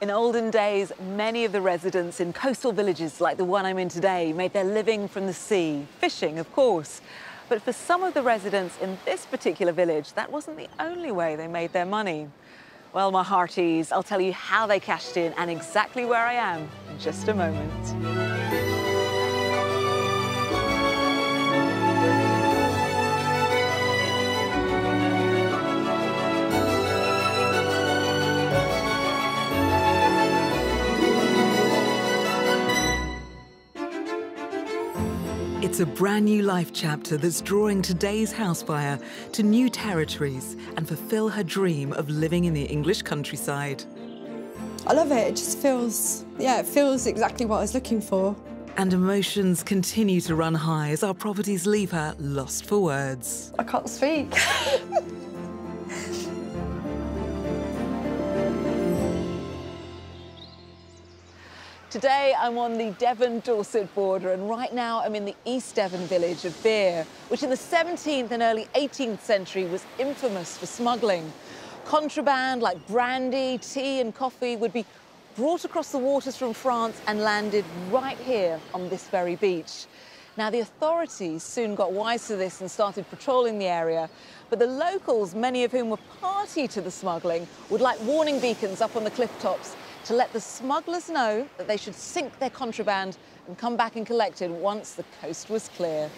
In olden days, many of the residents in coastal villages like the one I'm in today made their living from the sea, fishing, of course. But for some of the residents in this particular village, that wasn't the only way they made their money. Well, my hearties, I'll tell you how they cashed in and exactly where I am in just a moment. It's a brand new life chapter that's drawing today's house buyer to new territories and fulfill her dream of living in the English countryside. I love it. It just feels, yeah, it feels exactly what I was looking for. And emotions continue to run high as our properties leave her lost for words. I can't speak. Today I'm on the Devon-Dorset border and right now I'm in the East Devon village of Beer, which in the 17th and early 18th century was infamous for smuggling. Contraband like brandy, tea and coffee would be brought across the waters from France and landed right here on this very beach. Now, the authorities soon got wise to this and started patrolling the area, but the locals, many of whom were party to the smuggling, would light warning beacons up on the cliff tops to let the smugglers know that they should sink their contraband and come back and collect it once the coast was clear.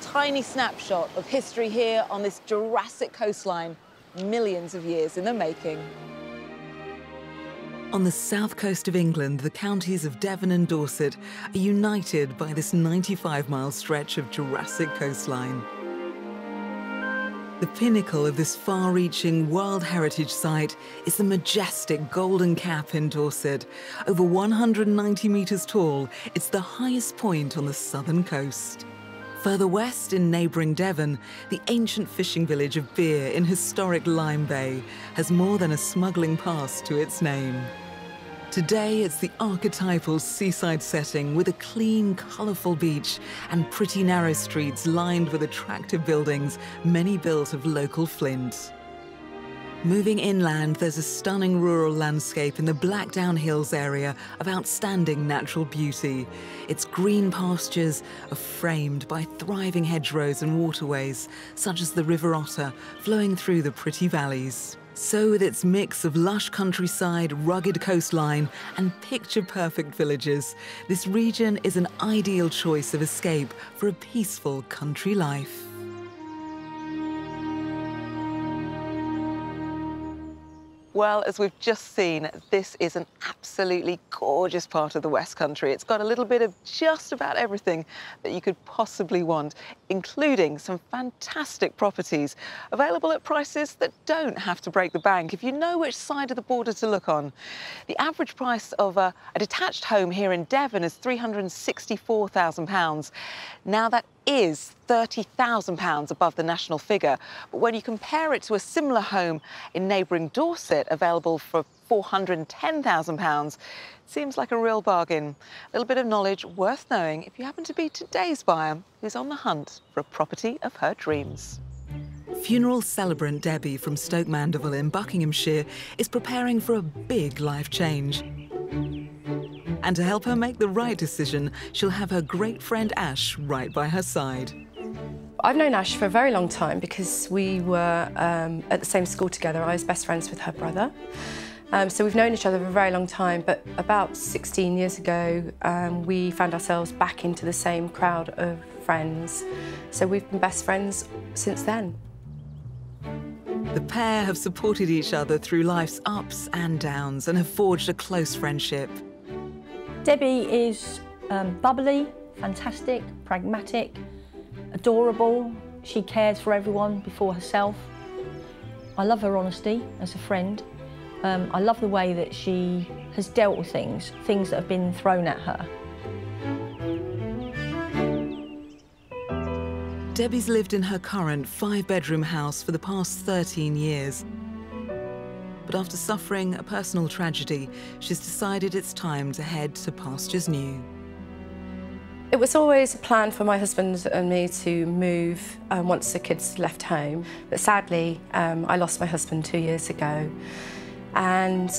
Tiny snapshot of history here on this Jurassic coastline, millions of years in the making. On the south coast of England, the counties of Devon and Dorset are united by this 95 mile stretch of Jurassic coastline. The pinnacle of this far reaching World Heritage Site is the majestic Golden Cap in Dorset. Over 190 metres tall, it's the highest point on the southern coast. Further west in neighbouring Devon, the ancient fishing village of Beer in historic Lyme Bay has more than a smuggling past to its name. Today, it's the archetypal seaside setting with a clean, colourful beach and pretty narrow streets lined with attractive buildings, many built of local flint. Moving inland, there's a stunning rural landscape in the Blackdown Hills area of outstanding natural beauty. Its green pastures are framed by thriving hedgerows and waterways, such as the River Otter, flowing through the pretty valleys. So, with its mix of lush countryside, rugged coastline, and picture perfect villages, this region is an ideal choice of escape for a peaceful country life. Well, as we've just seen, this is an absolutely gorgeous part of the West Country. It's got a little bit of just about everything that you could possibly want, including some fantastic properties available at prices that don't have to break the bank if you know which side of the border to look on. The average price of a, a detached home here in Devon is £364,000. Now, that is £30,000 above the national figure. But when you compare it to a similar home in neighbouring Dorset, available for £410,000, seems like a real bargain. A little bit of knowledge worth knowing if you happen to be today's buyer who's on the hunt for a property of her dreams. Funeral celebrant Debbie from Stoke Mandeville in Buckinghamshire is preparing for a big life change. And to help her make the right decision, she'll have her great friend Ash right by her side. I've known Ash for a very long time because we were um, at the same school together. I was best friends with her brother. Um, so we've known each other for a very long time, but about 16 years ago, um, we found ourselves back into the same crowd of friends. So we've been best friends since then. The pair have supported each other through life's ups and downs and have forged a close friendship. Debbie is um, bubbly, fantastic, pragmatic, adorable. She cares for everyone before herself. I love her honesty as a friend. Um, I love the way that she has dealt with things, things that have been thrown at her. Debbie's lived in her current five-bedroom house for the past 13 years but after suffering a personal tragedy, she's decided it's time to head to pastures new. It was always a plan for my husband and me to move um, once the kids left home. But sadly, um, I lost my husband two years ago. And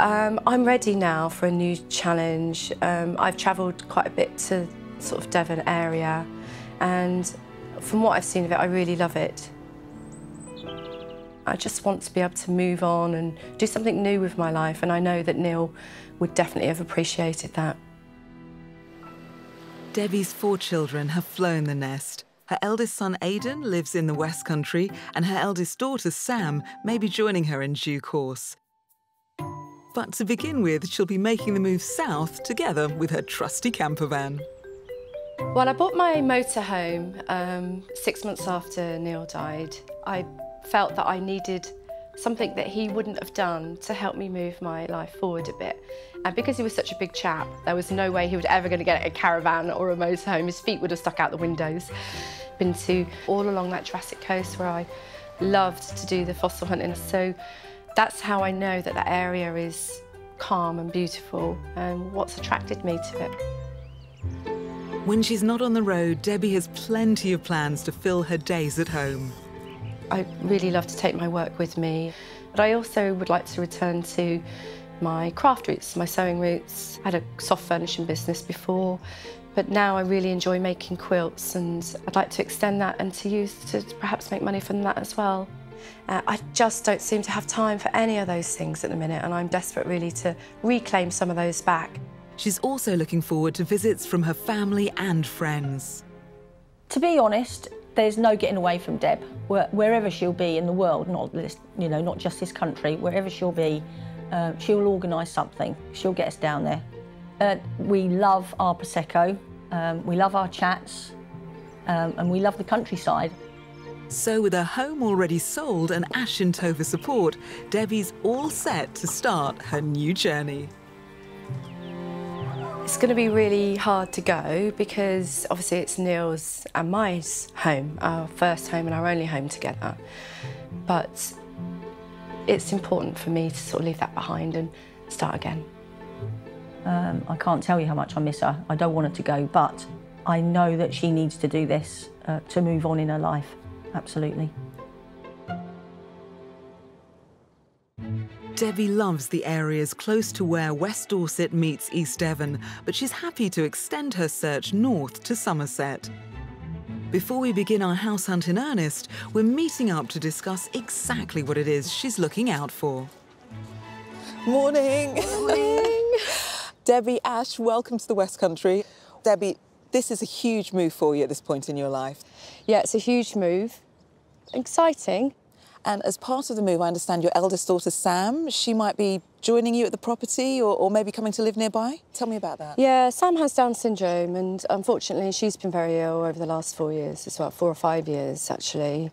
Um, I'm ready now for a new challenge. Um, I've travelled quite a bit to sort of Devon area and from what I've seen of it, I really love it. I just want to be able to move on and do something new with my life and I know that Neil would definitely have appreciated that. Debbie's four children have flown the nest. Her eldest son Aidan lives in the West Country and her eldest daughter Sam may be joining her in due course. But to begin with, she'll be making the move south together with her trusty camper van. Well, I bought my motorhome um, six months after Neil died. I felt that I needed something that he wouldn't have done to help me move my life forward a bit. And because he was such a big chap, there was no way he was ever going to get a caravan or a motorhome. His feet would have stuck out the windows. Been to all along that Jurassic coast where I loved to do the fossil hunting. So that's how I know that that area is calm and beautiful and what's attracted me to it. When she's not on the road, Debbie has plenty of plans to fill her days at home. I really love to take my work with me, but I also would like to return to my craft roots, my sewing roots. I had a soft furnishing business before, but now I really enjoy making quilts and I'd like to extend that and to use to perhaps make money from that as well. Uh, I just don't seem to have time for any of those things at the minute and I'm desperate really to reclaim some of those back. She's also looking forward to visits from her family and friends. To be honest, there's no getting away from Deb. Wherever she'll be in the world, not this, you know, not just this country, wherever she'll be, uh, she'll organise something. She'll get us down there. Uh, we love our prosecco. Um, we love our chats, um, and we love the countryside. So, with her home already sold and Ashintover support, Debbie's all set to start her new journey. It's going to be really hard to go because obviously it's Neil's and my home, our first home and our only home together. But it's important for me to sort of leave that behind and start again. Um, I can't tell you how much I miss her. I don't want her to go, but I know that she needs to do this uh, to move on in her life. Absolutely. Debbie loves the areas close to where West Dorset meets East Devon, but she's happy to extend her search north to Somerset. Before we begin our house hunt in earnest, we're meeting up to discuss exactly what it is she's looking out for. Morning. Morning. Debbie Ash, welcome to the West Country. Debbie, this is a huge move for you at this point in your life. Yeah, it's a huge move. Exciting. And as part of the move, I understand your eldest daughter, Sam, she might be joining you at the property or, or, maybe coming to live nearby. Tell me about that. Yeah, Sam has Down syndrome, and unfortunately, she's been very ill over the last four years, It's about four or five years actually.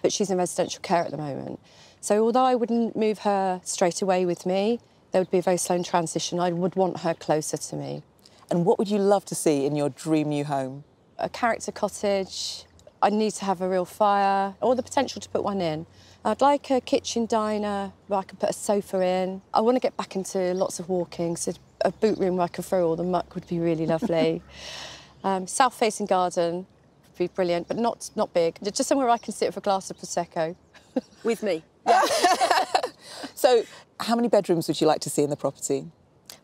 But she's in residential care at the moment. So, although I wouldn't move her straight away with me, there would be a very slow transition. I would want her closer to me. And what would you love to see in your dream new home? A character cottage. I'd need to have a real fire, or the potential to put one in. I'd like a kitchen diner where I can put a sofa in. I want to get back into lots of walking, so a boot room where I can throw all the muck would be really lovely. um, South-facing garden would be brilliant, but not, not big. Just somewhere I can sit with a glass of Prosecco. with me. so how many bedrooms would you like to see in the property?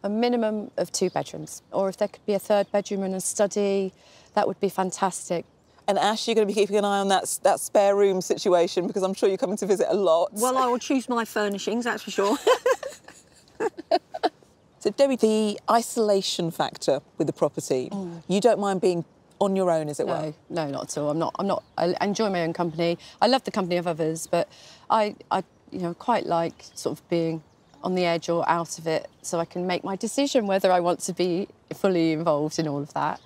A minimum of two bedrooms, or if there could be a third bedroom and a study, that would be fantastic. And Ash, you're going to be keeping an eye on that, that spare room situation because I'm sure you're coming to visit a lot. Well, I will choose my furnishings, that's for sure. so, Debbie, the isolation factor with the property, mm. you don't mind being on your own, as it no, were? No, not at all. I'm not. I'm not. I enjoy my own company. I love the company of others, but I, I, you know, quite like sort of being on the edge or out of it, so I can make my decision whether I want to be fully involved in all of that.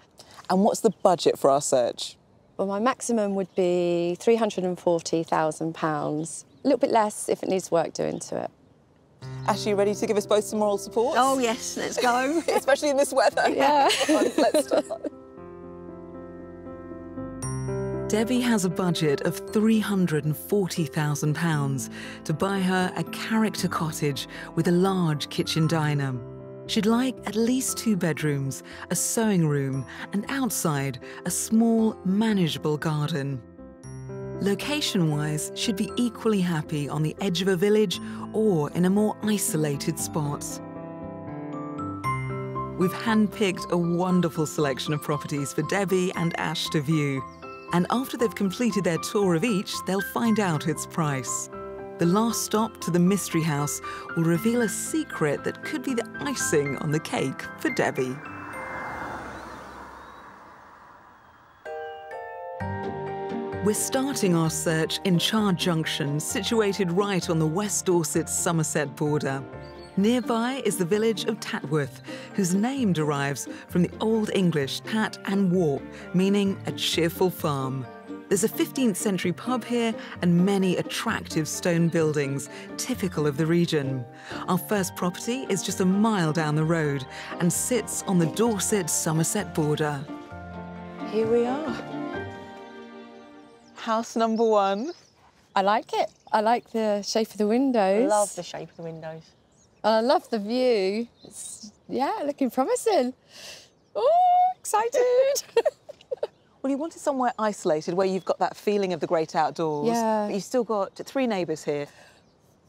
And what's the budget for our search? Well, my maximum would be £340,000. A little bit less if it needs work doing to it. Ash, you ready to give us both some moral support? Oh, yes, let's go. Especially in this weather. Yeah. let's start. Debbie has a budget of £340,000 to buy her a character cottage with a large kitchen diner. She'd like at least two bedrooms, a sewing room, and outside, a small, manageable garden. location-wise, she'd be equally happy on the edge of a village or in a more isolated spot. We've handpicked a wonderful selection of properties for Debbie and Ash to view. And after they've completed their tour of each, they'll find out its price. The last stop to the mystery house will reveal a secret that could be the icing on the cake for Debbie. We're starting our search in Chard Junction, situated right on the West Dorset Somerset border. Nearby is the village of Tatworth, whose name derives from the Old English tat and warp, meaning a cheerful farm. There's a 15th century pub here and many attractive stone buildings, typical of the region. Our first property is just a mile down the road and sits on the Dorset Somerset border. Here we are. House number one. I like it. I like the shape of the windows. I love the shape of the windows. And I love the view. It's, yeah, looking promising. Oh, excited. Well, you wanted somewhere isolated where you've got that feeling of the great outdoors. Yeah. But you've still got three neighbours here.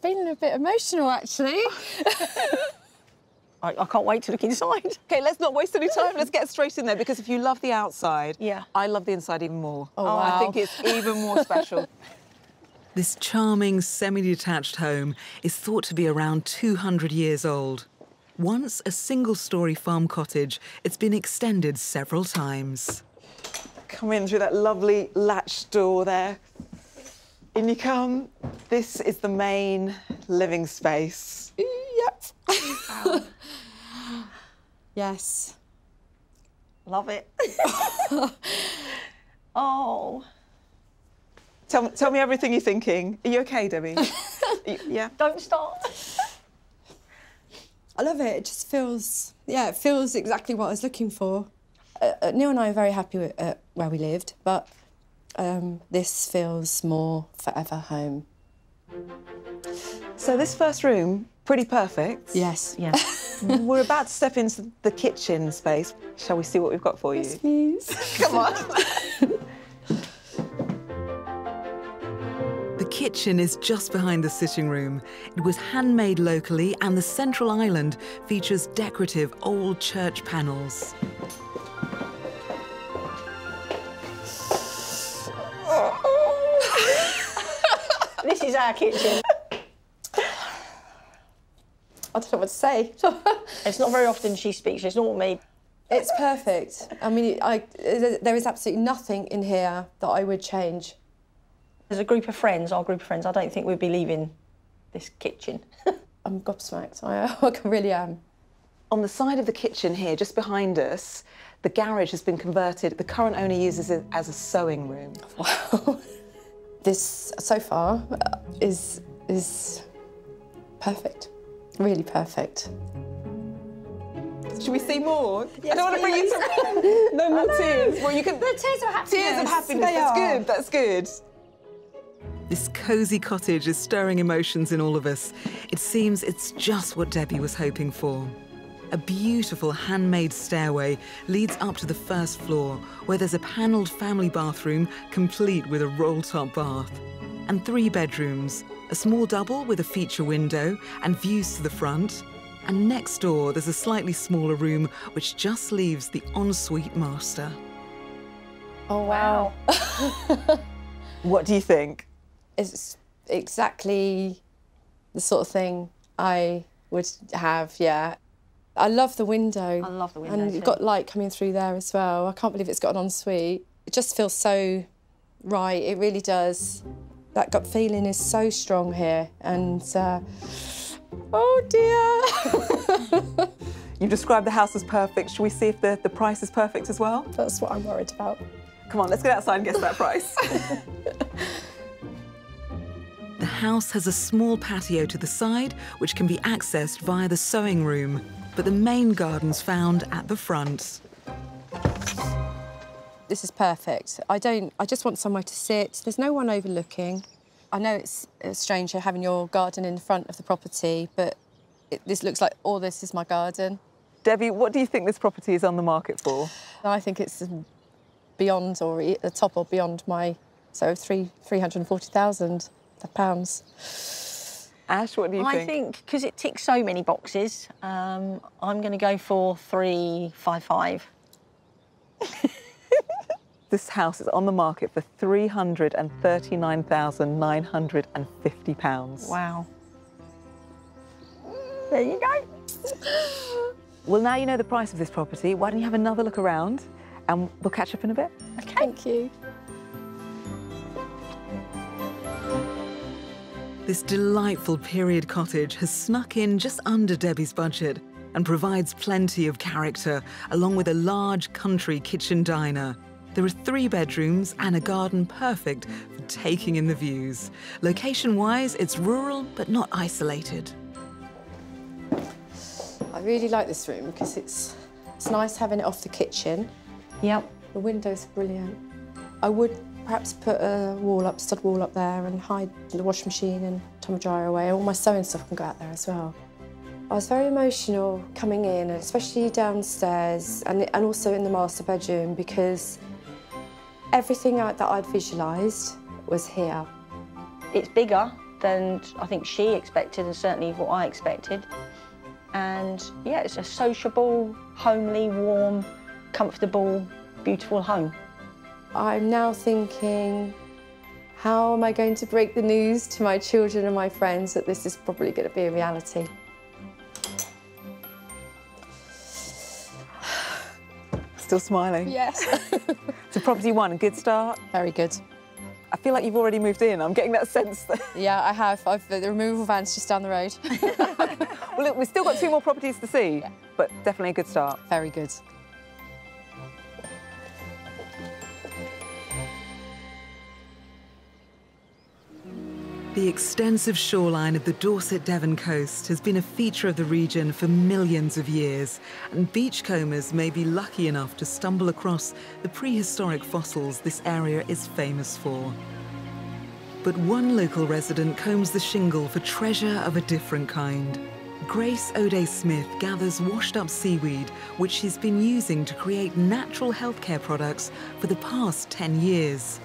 Feeling a bit emotional, actually. I, I can't wait to look inside. Okay, let's not waste any time. Let's get straight in there because if you love the outside, Yeah. I love the inside even more. Oh, I wow. think it's even more special. This charming semi-detached home is thought to be around 200 years old. Once a single-storey farm cottage, it's been extended several times. Come in through that lovely latch door there. In you come. This is the main living space. yep. yes. Love it. oh, Tell, tell me everything you're thinking. Are you okay, Debbie? Y- yeah. don't start. I love it. It just feels, yeah, it feels exactly what I was looking for. Uh, uh, Neil and I are very happy with uh, where we lived, but um, this feels more forever home. So this first room, pretty perfect. Yes. Yeah. We're about to step into the kitchen space. Shall we see what we've got for you? Please. Come on. The kitchen is just behind the sitting room. It was handmade locally, and the central island features decorative old church panels. Our kitchen. I don't know what to say. It's not very often she speaks. It's not me. it's perfect. I mean, I, there is absolutely nothing in here that I would change. As a group of friends, our group of friends, I don't think we'd be leaving this kitchen. I'm gobsmacked. I, I really am. On the side of the kitchen here, just behind us, the garage has been converted. The current owner uses it as a sewing room. Wow. This so far uh, is is perfect. Really perfect. Should we see more? I don't want to bring you to no more tears. Well, you can. tears of happiness. Tears of happiness. They That's are. good. That's good. This cosy cottage is stirring emotions in all of us. It seems it's just what Debbie was hoping for. A beautiful handmade stairway leads up to the first floor, where there's a panelled family bathroom complete with a roll top bath. And three bedrooms a small double with a feature window and views to the front. And next door, there's a slightly smaller room which just leaves the ensuite master. Oh wow. What do you think? It's exactly the sort of thing I would have. Yeah. I love the window. I love the window And you've got light coming through there as well. I can't believe it's got an ensuite. It just feels so right. It really does. That gut feeling is so strong here. And uh, oh dear. You described the house as perfect. Should we see if the, the price is perfect as well? That's what I'm worried about. Come on, let's get outside and guess that price. The house has a small patio to the side, which can be accessed via the sewing room, but the main garden's found at the front. This is perfect. I don't. I just want somewhere to sit. There's no one overlooking. I know it's, it's strange having your garden in front of the property, but it, this looks like all this is my garden. Debbie, what do you think this property is on the market for? I think it's beyond or e- the top or beyond my So three, 340,000 pounds. Ash, what do you I think? I think because it ticks so many boxes, um, I'm going to go for three five five. This house is on the market for £339,950. Wow. There you go. Well, now you know the price of this property. Why don't you have another look around and we'll catch up in a bit? Okay. Thank you. This delightful period cottage has snuck in just under Debbie's budget and provides plenty of character, along with a large country kitchen diner. There are three bedrooms and a garden perfect for taking in the views. Location wise, it's rural but not isolated. I really like this room because it's, it's nice having it off the kitchen. Yep. The window's brilliant. I would perhaps put a wall up, stud wall up there and hide the washing machine and tumble dryer away. All my sewing stuff can go out there as well. I was very emotional coming in, especially downstairs and, and also in the master bedroom because everything that I'd visualised was here. It's bigger than I think she expected and certainly what I expected. And yeah, it's a sociable, homely, warm, comfortable, beautiful home. I'm now thinking, how am I going to break the news to my children and my friends that this is probably going to be a reality? Still smiling. Yes. So property one, good start. Very good. I feel like you've already moved in. I'm getting that sense. That, Yeah, I have. I've, the removal van's just down the road. well, look, we've still got two more properties to see, but definitely a good start. Very good. The extensive shoreline of the Dorset Devon coast has been a feature of the region for millions of years, and beachcombers may be lucky enough to stumble across the prehistoric fossils this area is famous for. But one local resident combs the shingle for treasure of a different kind. Grace O'Day Smith gathers washed up seaweed, which she's been using to create natural healthcare products for the past 10 years.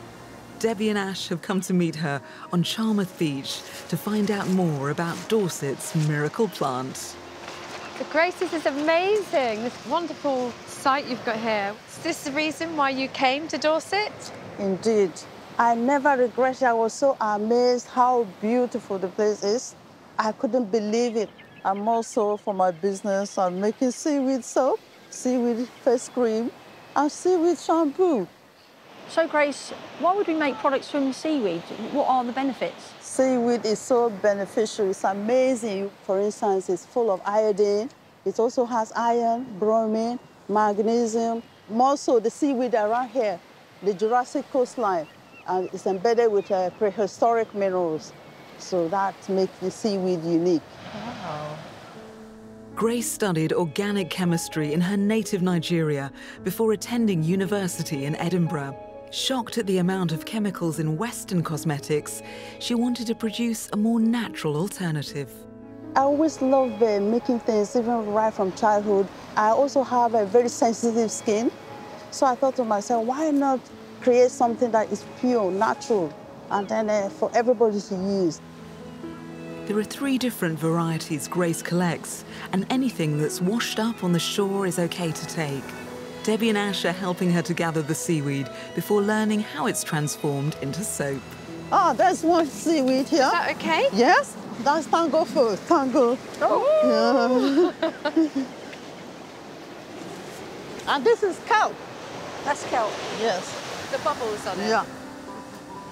Debbie and Ash have come to meet her on Charmouth Beach to find out more about Dorset's miracle plant. The Grace, is amazing, this wonderful site you've got here. Is this the reason why you came to Dorset? Indeed. I never regret it. I was so amazed how beautiful the place is. I couldn't believe it. I'm also, for my business, I'm making seaweed soap, seaweed face cream, and seaweed shampoo. So Grace, why would we make products from seaweed? What are the benefits? Seaweed is so beneficial. It's amazing. For instance, it's full of iodine. It also has iron, bromine, magnesium. More so, the seaweed around here, the Jurassic coastline, and it's embedded with uh, prehistoric minerals. So that makes the seaweed unique. Wow. Grace studied organic chemistry in her native Nigeria before attending university in Edinburgh. Shocked at the amount of chemicals in Western cosmetics, she wanted to produce a more natural alternative. I always love uh, making things, even right from childhood. I also have a very sensitive skin. So I thought to myself, why not create something that is pure, natural, and then uh, for everybody to use? There are three different varieties Grace collects, and anything that's washed up on the shore is okay to take. Debbie and Ash are helping her to gather the seaweed before learning how it's transformed into soap. Ah, there's one seaweed here. Is that okay? Yes, that's tango food, tango. Oh. Yeah. and this is kelp. That's kelp. Yes. The bubbles on it. Yeah.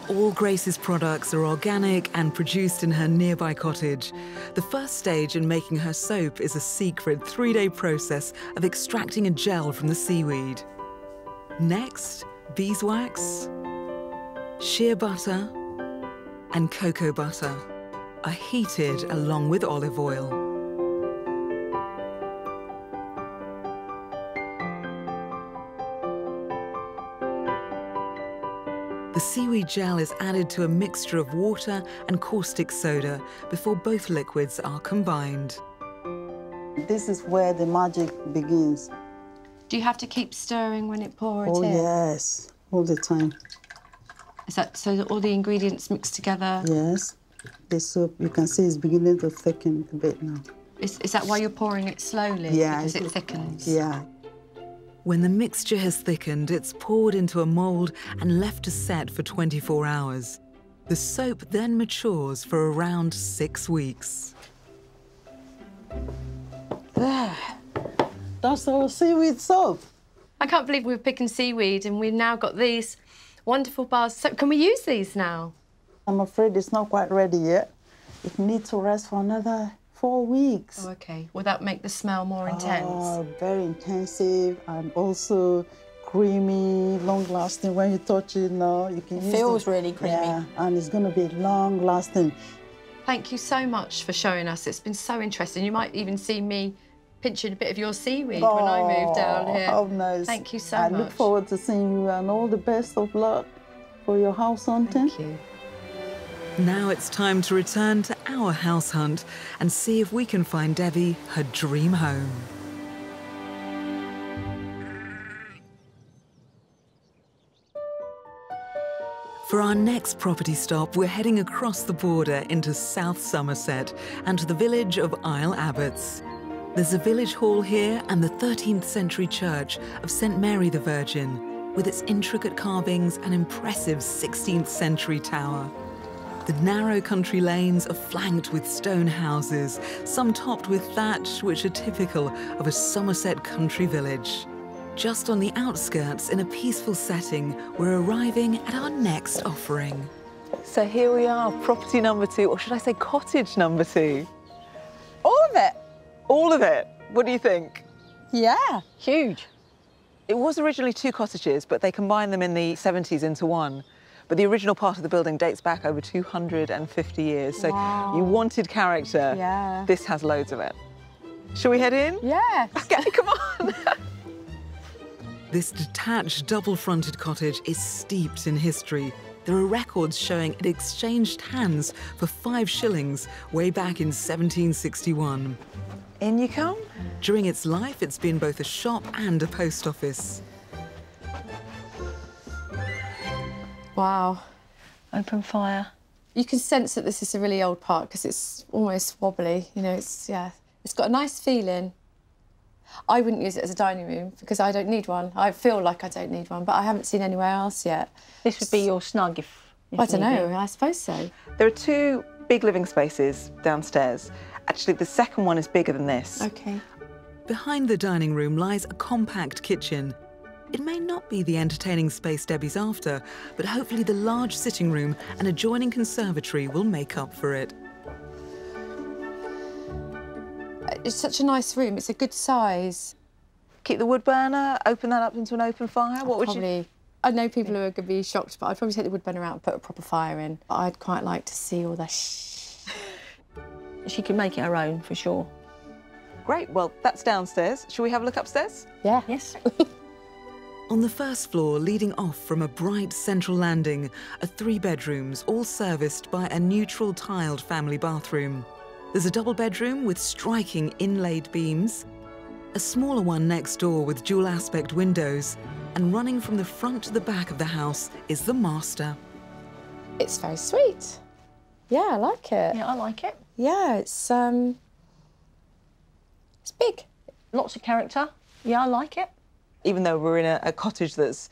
All Grace's products are organic and produced in her nearby cottage. The first stage in making her soap is a secret three day process of extracting a gel from the seaweed. Next, beeswax, shea butter, and cocoa butter are heated along with olive oil. The seaweed gel is added to a mixture of water and caustic soda before both liquids are combined. This is where the magic begins. Do you have to keep stirring when it pours it Oh, in? yes, all the time. Is that so that all the ingredients mixed together? Yes. The soup, you can see it's beginning to thicken a bit now. Is, is that why you're pouring it slowly? Yeah. Because it thickens? Yeah. When the mixture has thickened, it's poured into a mould and left to set for 24 hours. The soap then matures for around six weeks. There. That's our seaweed soap. I can't believe we're picking seaweed and we've now got these wonderful bars. So can we use these now? I'm afraid it's not quite ready yet. It needs to rest for another four weeks. Oh, okay. Will that make the smell more intense? Oh, very intensive and also creamy, long lasting. When you touch it now, you can use feels the- really creamy. Yeah, and it's going to be long lasting. Thank you so much for showing us. It's been so interesting. You might even see me pinching a bit of your seaweed when I move down Oh, here. How nice. Thank you so I much. I look forward to seeing you and all the best of luck for your house hunting. Thank you. Now it's time to return to our house hunt and see if we can find Debbie her dream home. For our next property stop, we're heading across the border into South Somerset and to the village of Isle Abbots. There's a village hall here and the 13th century church of St Mary the Virgin, with its intricate carvings and impressive 16th century tower. The narrow country lanes are flanked with stone houses, some topped with thatch, which are typical of a Somerset country village. Just on the outskirts, in a peaceful setting, we're arriving at our next offering. So here we are, property number two, or should I say cottage number two? All of it. All of it. What do you think? Yeah, huge. It was originally two cottages, but they combined them in the 70s into one. But the original part of the building dates back over 250 years. So you wanted character. Yeah. This has loads of it. Shall we head in? Yeah. Okay, come on. This detached double fronted cottage is steeped in history. There are records showing it exchanged hands for five shillings way back in 1761. in you come. During its life, it's been both a shop and a post office. Wow. Open fire. You can sense that this is a really old part because it's almost wobbly. You know, it's yeah, it's got a nice feeling. I wouldn't use it as a dining room because I don't need one. I feel like I don't need one, but I haven't seen anywhere else yet. This would be your snug if. if I don't know. be. I suppose so. There are two big living spaces downstairs. Actually, the second one is bigger than this. Okay. Behind the dining room lies a compact kitchen. It may not be the entertaining space Debbie's after, but hopefully the large sitting room and adjoining conservatory will make up for it. Uh, it's such a nice room. It's a good size. Keep the wood burner, open that up into an open fire. What would you? I know people who are going to be shocked, but I'd probably take the wood burner out and put a proper fire in. I'd quite like to see all the shh. She can make it her own for sure. Great. Well, that's downstairs. Shall we have a look upstairs? Yeah. Yes. On the first floor, leading off from a bright central landing, are three bedrooms, all serviced by a neutral tiled family bathroom. There's a double bedroom with striking inlaid beams, a smaller one next door with dual aspect windows, and running from the front to the back of the house is the master. It's very sweet. Yeah, I like it. yeah, I like it. Yeah, it's um, it's big. Lots of character. Yeah, I like it. Even though we're in a, a cottage that's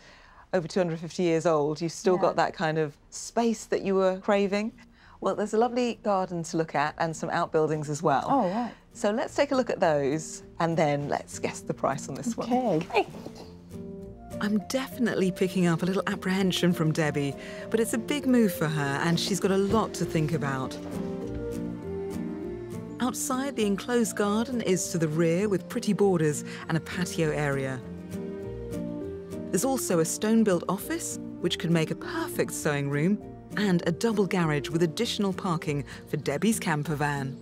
over 250 years old, you've still Yeah. got that kind of space that you were craving. Well, there's a lovely garden to look at and some outbuildings as well. Oh, right. So let's take a look at those and then let's guess the price on this one. Okay. I'm definitely picking up a little apprehension from Debbie, but it's a big move for her and she's got a lot to think about. Outside, the enclosed garden is to the rear with pretty borders and a patio area. There's also a stone built office, which could make a perfect sewing room, and a double garage with additional parking for Debbie's camper van.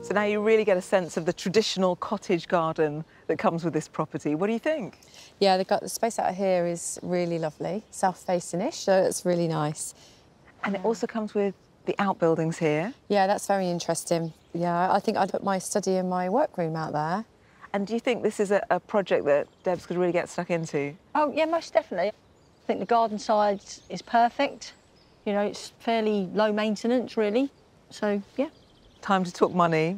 So now you really get a sense of the traditional cottage garden that comes with this property. What do you think? Yeah, the, the space out here is really lovely, south-facing-ish, so it's really nice. And it also comes with the outbuildings here. Yeah, that's very interesting. Yeah, I think I'd put my study and my workroom out there. And do you think this is a, a project that Debs could really get stuck into? Oh, yeah, most definitely. I think the garden side is perfect. You know, it's fairly low maintenance, really. So, yeah. Time to talk money.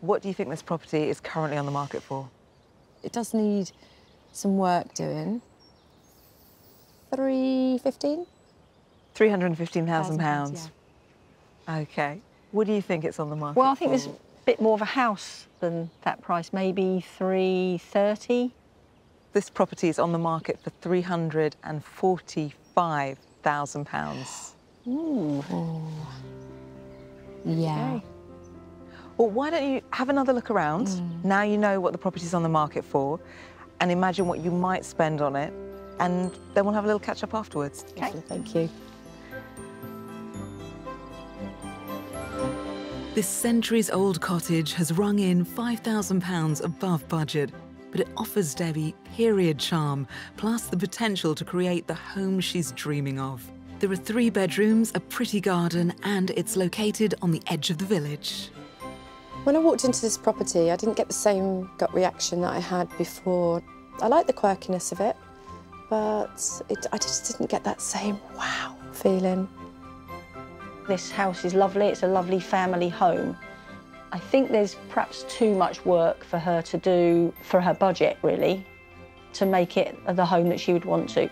What do you think this property is currently on the market for? It does need some work doing. Three fifteen. £315,000. Okay. What do you think it's on the market Well, I think for? there's a bit more of a house than that price, maybe 330. This property is on the market for £345,000. Ooh. Yeah. Well, why don't you have another look around? Hmm. Now you know what the property's on the market for and imagine what you might spend on it. And then we'll have a little catch up afterwards. Lovely, Thank you. This centuries old cottage has rung in £5,000 above budget, but it offers Debbie period charm, plus the potential to create the home she's dreaming of. There are three bedrooms, a pretty garden, and it's located on the edge of the village. When I walked into this property, I didn't get the same gut reaction that I had before. I like the quirkiness of it, but it, I just didn't get that same wow feeling. This house is lovely, it's a lovely family home. I think there's perhaps too much work for her to do for her budget, really, to make it the home that she would want to.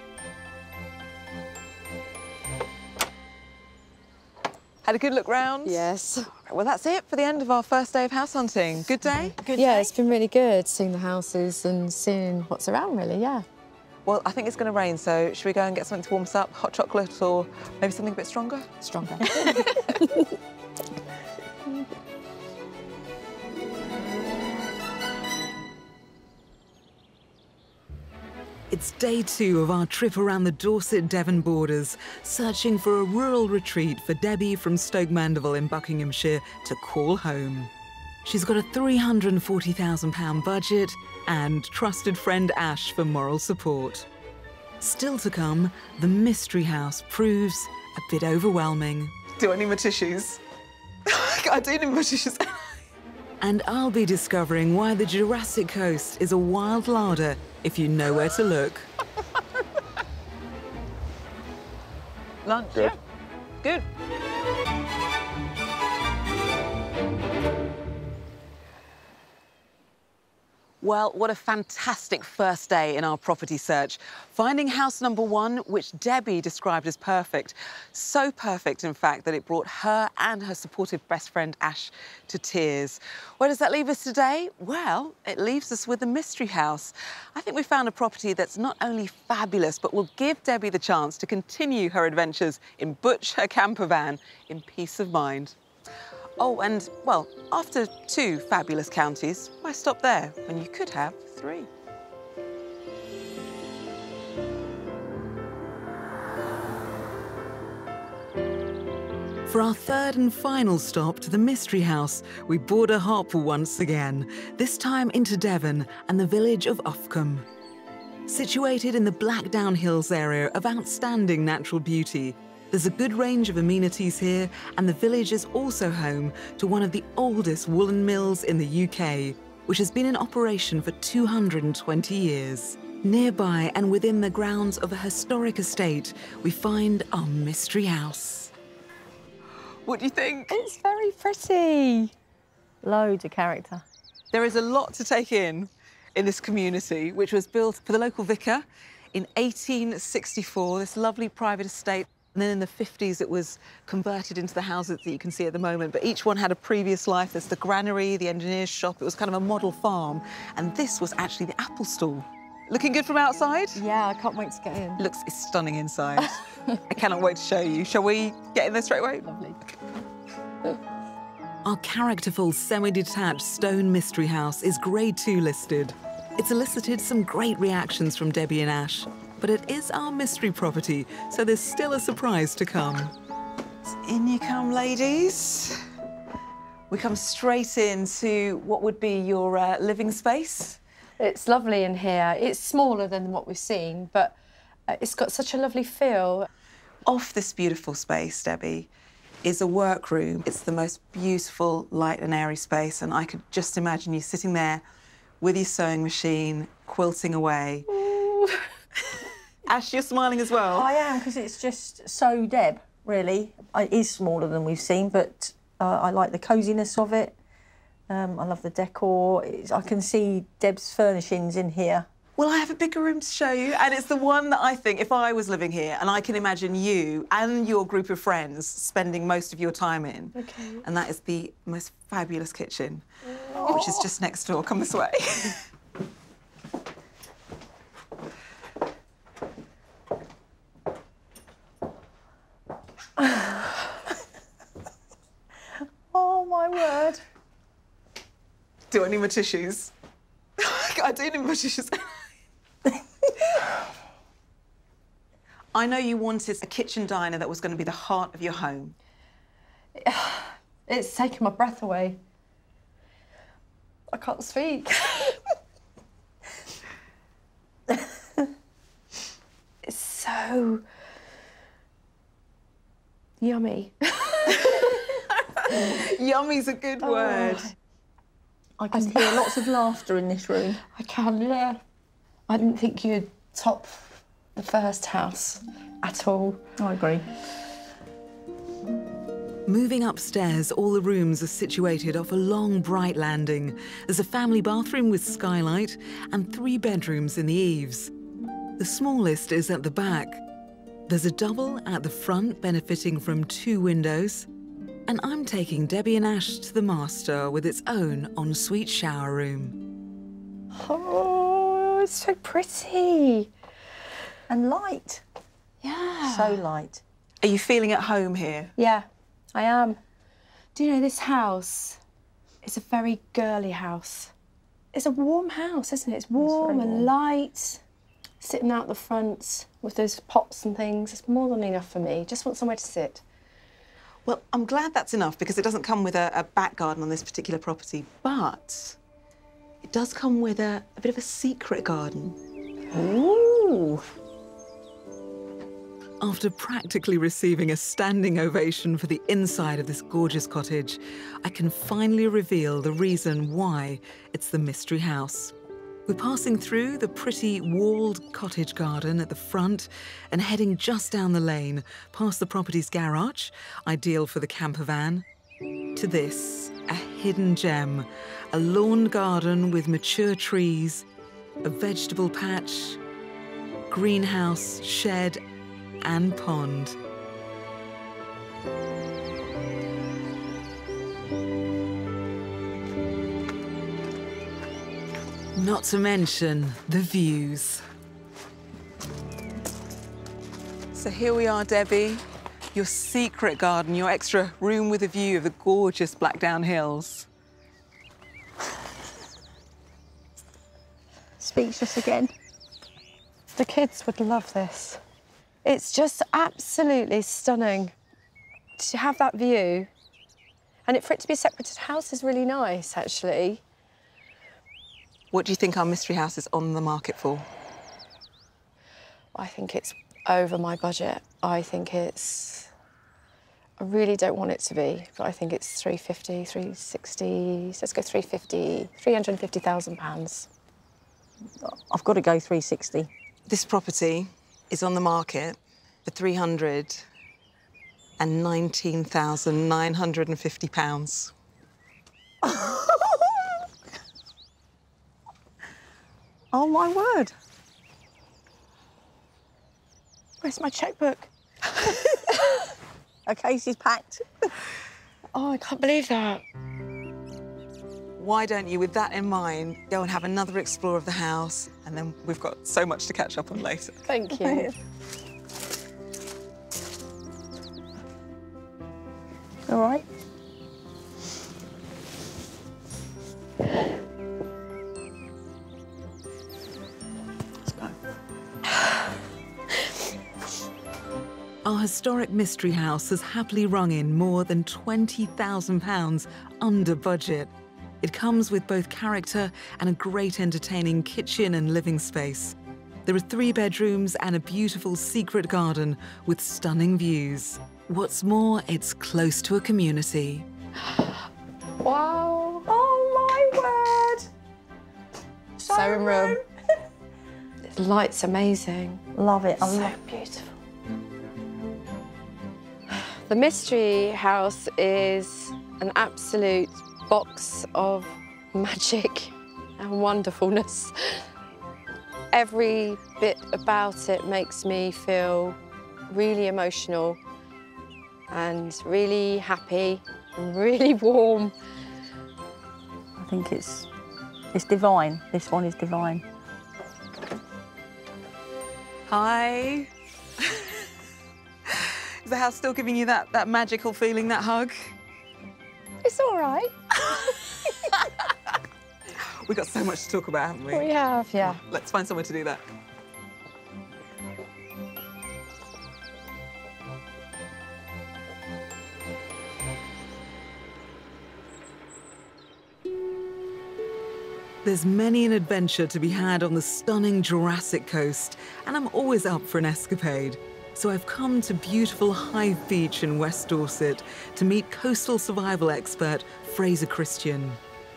Had a good look round? Yes. Well, that's it for the end of our first day of house hunting. Good day? Good yeah, it's been really good seeing the houses and seeing what's around, really, yeah. Well, I think it's going to rain, so should we go and get something to warm us up? Hot chocolate or maybe something a bit stronger? Stronger. It's day two of our trip around the Dorset Devon borders, searching for a rural retreat for Debbie from Stoke Mandeville in Buckinghamshire to call home. She's got a £340,000 budget and trusted friend Ash for moral support. Still to come, the mystery house proves a bit overwhelming. Do I need my tissues? I do need my tissues. And I'll be discovering why the Jurassic Coast is a wild larder if you know where to look. Lunch? Good. Yeah. Good. Well, what a fantastic first day in our property search. Finding house number one, which Debbie described as perfect. So perfect, in fact, that it brought her and her supportive best friend Ash to tears. Where does that leave us today? Well, it leaves us with a mystery house. I think we found a property that's not only fabulous, but will give Debbie the chance to continue her adventures in Butch, her camper van, in peace of mind. Oh, and, well, after two fabulous counties, why stop there when you could have three? For our third and final stop to the Mystery House, we board a Harpole once again, this time into Devon and the village of Uffculme. Situated in the Blackdown Hills area of outstanding natural beauty, there's a good range of amenities here, and the village is also home to one of the oldest woolen mills in the UK, which has been in operation for 220 years. Nearby and within the grounds of a historic estate, we find our mystery house. What do you think? It's very pretty. Loads of character. There is a lot to take in in this community, which was built for the local vicar in 1864, this lovely private estate. And then in the 50s, it was converted into the houses that you can see at the moment. But each one had a previous life. There's the granary, the engineer's shop. It was kind of a model farm. And this was actually the apple stall. Looking good from outside? Yeah, I can't wait to get in. Looks it's stunning inside. I cannot wait to show you. Shall we get in there straight away? Lovely. Our characterful semi-detached stone mystery house is grade two listed. It's elicited some great reactions from Debbie and Ash, but it is our mystery property, so there's still a surprise to come. In you come, ladies. We come straight into what would be your uh, living space. It's lovely in here. It's smaller than what we've seen, but uh, it's got such a lovely feel. Off this beautiful space, Debbie, is a workroom. It's the most beautiful, light and airy space, and I could just imagine you sitting there with your sewing machine, quilting away. Ash, you're smiling as well. I am because it's just so Deb. Really, it is smaller than we've seen, but uh, I like the coziness of it. Um, I love the decor. It's, I can see Deb's furnishings in here. Well, I have a bigger room to show you, and it's the one that I think, if I was living here, and I can imagine you and your group of friends spending most of your time in. Okay. And that is the most fabulous kitchen, which is just next door. Come this way. Oh my word! Do I need my tissues? I do need my tissues. I know you wanted a kitchen diner that was going to be the heart of your home. It's taken my breath away. I can't speak. it's so yummy. Yummy's a good oh. word. I can hear lots of laughter in this room. I can, yeah. I didn't think you'd top the first house at all. I agree. Moving upstairs, all the rooms are situated off a long, bright landing. There's a family bathroom with skylight and three bedrooms in the eaves. The smallest is at the back. There's a double at the front, benefiting from two windows. And I'm taking Debbie and Ash to the master with its own ensuite shower room. Oh, it's so pretty. And light. Yeah. So light. Are you feeling at home here? Yeah, I am. Do you know this house is a very girly house? It's a warm house, isn't it? It's warm very and warm. light. Sitting out the front with those pots and things, it's more than enough for me. Just want somewhere to sit. Well, I'm glad that's enough because it doesn't come with a, a back garden on this particular property, but it does come with a, a bit of a secret garden. Ooh. After practically receiving a standing ovation for the inside of this gorgeous cottage, I can finally reveal the reason why it's the mystery house. We're passing through the pretty walled cottage garden at the front and heading just down the lane, past the property's garage, ideal for the camper van, to this, a hidden gem, a lawn garden with mature trees, a vegetable patch, greenhouse, shed, and pond. Not to mention the views. So here we are, Debbie, your secret garden, your extra room with a view of the gorgeous Blackdown Hills. Speechless again. The kids would love this. It's just absolutely stunning to have that view. And it, for it to be a separated house is really nice, actually. What do you think our mystery house is on the market for? I think it's over my budget. I think it's. I really don't want it to be, but I think it's 350, 360. Let's go 350, 350,000 pounds. I've got to go 360. This property is on the market for three hundred and nineteen thousand nine hundred and fifty pounds. Oh my word. Where's my checkbook? A case is packed. Oh, I can't believe that. Why don't you, with that in mind, go and have another explore of the house, and then we've got so much to catch up on later. Thank you. All right. Historic mystery house has happily rung in more than £20,000 under budget. It comes with both character and a great entertaining kitchen and living space. There are three bedrooms and a beautiful secret garden with stunning views. What's more, it's close to a community. Wow. Oh my word. Sewing room. The light's amazing. Love it. I So love beautiful. The Mystery House is an absolute box of magic and wonderfulness. Every bit about it makes me feel really emotional and really happy and really warm. I think it's it's divine. This one is divine. Hi. Is the house still giving you that, that magical feeling, that hug? It's all right. We've got so much to talk about, haven't we? We have, yeah. Let's find somewhere to do that. There's many an adventure to be had on the stunning Jurassic coast, and I'm always up for an escapade. So I've come to beautiful Hive Beach in West Dorset to meet coastal survival expert Fraser Christian.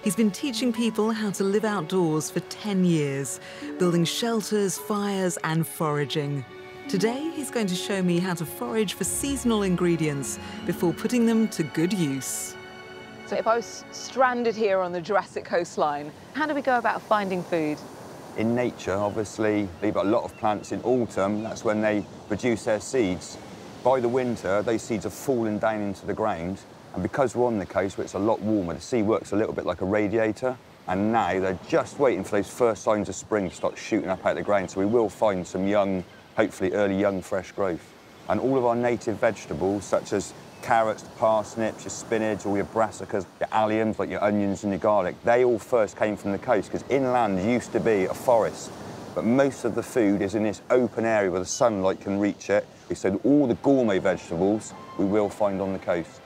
He's been teaching people how to live outdoors for 10 years, building shelters, fires, and foraging. Today, he's going to show me how to forage for seasonal ingredients before putting them to good use. So, if I was stranded here on the Jurassic coastline, how do we go about finding food? In nature, obviously, got a lot of plants in autumn. That's when they produce their seeds. By the winter, those seeds are falling down into the ground. And because we're on the coast where it's a lot warmer, the sea works a little bit like a radiator. And now they're just waiting for those first signs of spring to start shooting up out of the ground. So we will find some young, hopefully early young fresh growth. And all of our native vegetables, such as carrots, parsnips, your spinach, all your brassicas, your alliums, like your onions and your garlic, they all first came from the coast because inland used to be a forest. But most of the food is in this open area where the sunlight can reach it. So all the gourmet vegetables we will find on the coast.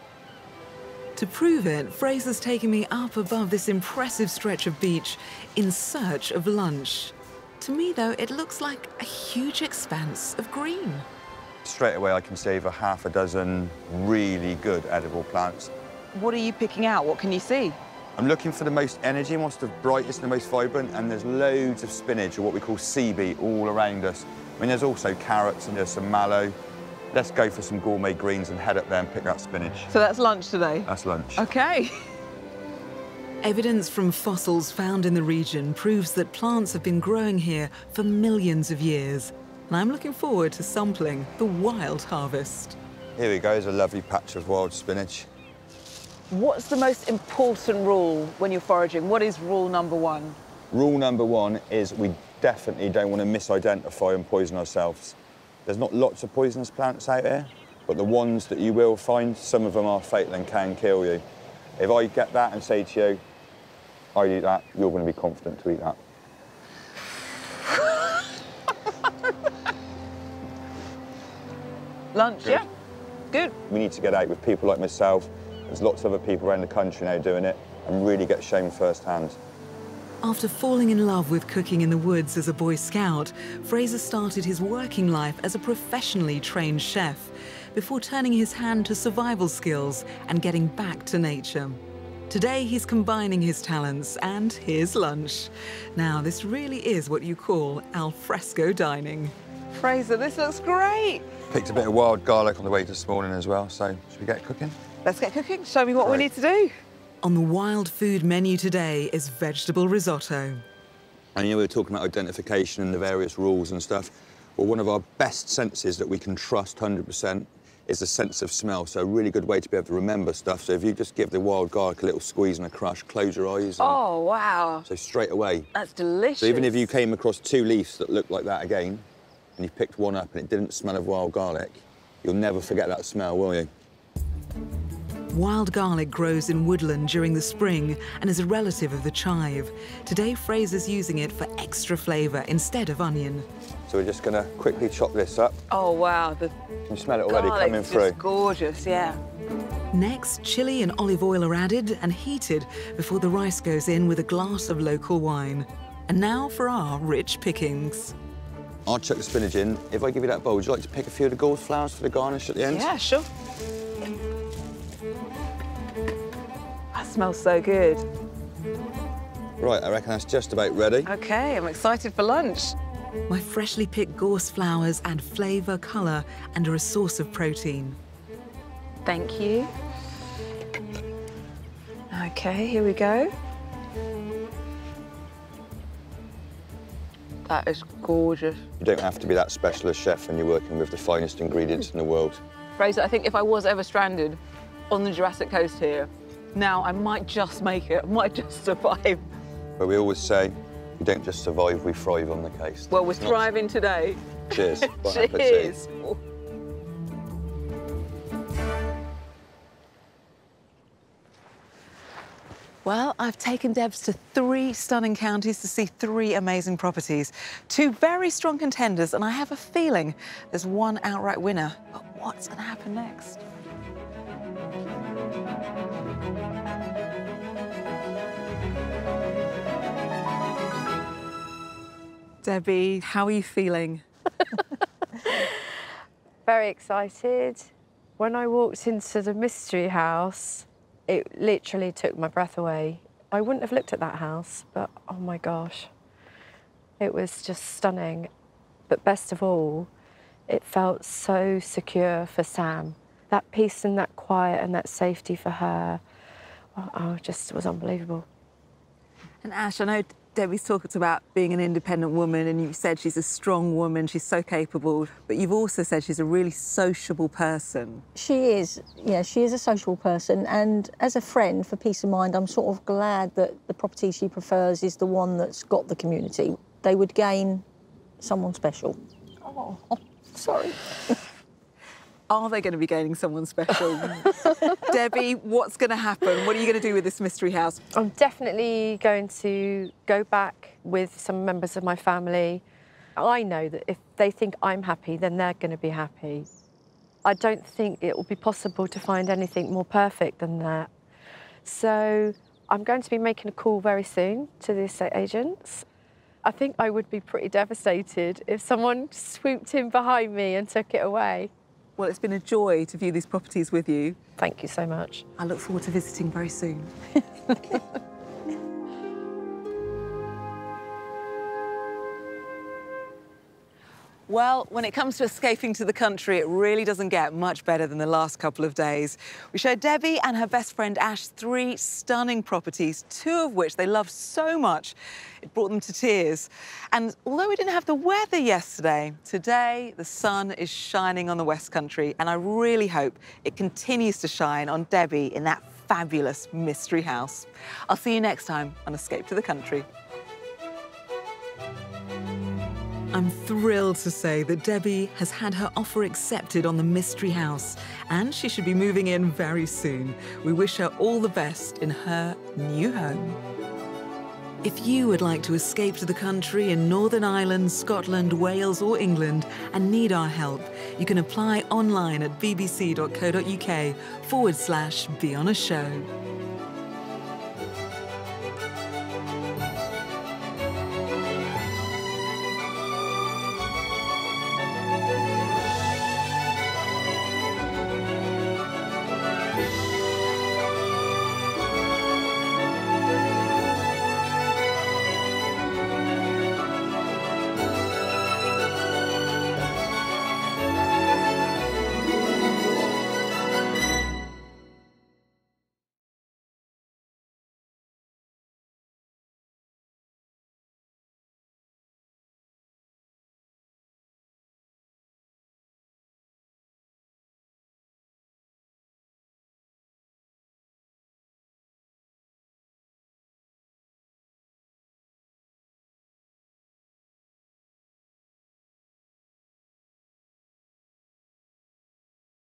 To prove it, Fraser's taking me up above this impressive stretch of beach in search of lunch. To me, though, it looks like a huge expanse of green. Straight away I can save a half a dozen really good edible plants. What are you picking out? What can you see? I'm looking for the most energy, most the brightest and the most vibrant, and there's loads of spinach, or what we call sea beet, all around us. I mean, there's also carrots and there's some mallow. Let's go for some gourmet greens and head up there and pick that spinach. So that's lunch today? That's lunch. Okay. Evidence from fossils found in the region proves that plants have been growing here for millions of years. And I'm looking forward to sampling the wild harvest. Here we go, there's a lovely patch of wild spinach. What's the most important rule when you're foraging? What is rule number one? Rule number one is we definitely don't want to misidentify and poison ourselves. There's not lots of poisonous plants out here, but the ones that you will find, some of them are fatal and can kill you. If I get that and say to you, I eat that, you're going to be confident to eat that. Lunch, Good. yeah? Good. We need to get out with people like myself. There's lots of other people around the country now doing it and really get shown firsthand. After falling in love with cooking in the woods as a Boy Scout, Fraser started his working life as a professionally trained chef before turning his hand to survival skills and getting back to nature. Today, he's combining his talents and his lunch. Now, this really is what you call al fresco dining. Fraser, this looks great. Picked a bit of wild garlic on the way this morning as well, so should we get cooking? Let's get cooking. Show me what we need to do. On the wild food menu today is vegetable risotto. And you know, we were talking about identification and the various rules and stuff. Well, one of our best senses that we can trust 100% is the sense of smell. So a really good way to be able to remember stuff. So if you just give the wild garlic a little squeeze and a crush, close your eyes. and- Oh, wow. So straight away. That's delicious. So even if you came across two leaves that looked like that again, and you picked one up and it didn't smell of wild garlic, you'll never forget that smell, will you? Wild garlic grows in woodland during the spring and is a relative of the chive. Today, Fraser's using it for extra flavour instead of onion. So we're just gonna quickly chop this up. Oh, wow. The You smell it already coming through. just gorgeous, yeah. Next, chili and olive oil are added and heated before the rice goes in with a glass of local wine. And now for our rich pickings. I'll chuck the spinach in. If I give you that bowl, would you like to pick a few of the gold flowers for the garnish at the end? Yeah, sure. That smells so good. Right, I reckon that's just about ready. Okay, I'm excited for lunch. My freshly picked gorse flowers add flavour, colour, and are a source of protein. Thank you. Okay, here we go. That is gorgeous. You don't have to be that specialist chef when you're working with the finest ingredients in the world. Fraser, I think if I was ever stranded on the Jurassic coast here, now I might just make it, I might just survive. But we always say, we don't just survive, we thrive on the coast. Well, we're thriving today. Cheers. Cheers. Well, I've taken Debs to three stunning counties to see three amazing properties. Two very strong contenders, and I have a feeling there's one outright winner. But what's going to happen next? Debbie, how are you feeling? Very excited. When I walked into the mystery house, it literally took my breath away. I wouldn't have looked at that house, but oh my gosh, it was just stunning. But best of all, it felt so secure for Sam. That peace and that quiet and that safety for her, oh, oh, just was unbelievable. And Ash, I know Debbie's talked about being an independent woman, and you've said she's a strong woman, she's so capable, but you've also said she's a really sociable person. She is, yeah, she is a social person. And as a friend, for peace of mind, I'm sort of glad that the property she prefers is the one that's got the community. They would gain someone special. Oh, oh sorry. Are they going to be gaining someone special? Debbie, what's going to happen? What are you going to do with this mystery house? I'm definitely going to go back with some members of my family. I know that if they think I'm happy, then they're going to be happy. I don't think it will be possible to find anything more perfect than that. So I'm going to be making a call very soon to the estate agents. I think I would be pretty devastated if someone swooped in behind me and took it away. Well, it's been a joy to view these properties with you. Thank you so much. I look forward to visiting very soon. Well, when it comes to escaping to the country, it really doesn't get much better than the last couple of days. We showed Debbie and her best friend Ash three stunning properties, two of which they loved so much it brought them to tears. And although we didn't have the weather yesterday, today the sun is shining on the West Country, and I really hope it continues to shine on Debbie in that fabulous mystery house. I'll see you next time on Escape to the Country. I'm thrilled to say that Debbie has had her offer accepted on the Mystery House, and she should be moving in very soon. We wish her all the best in her new home. If you would like to escape to the country in Northern Ireland, Scotland, Wales, or England and need our help, you can apply online at bbc.co.uk forward slash be on a show.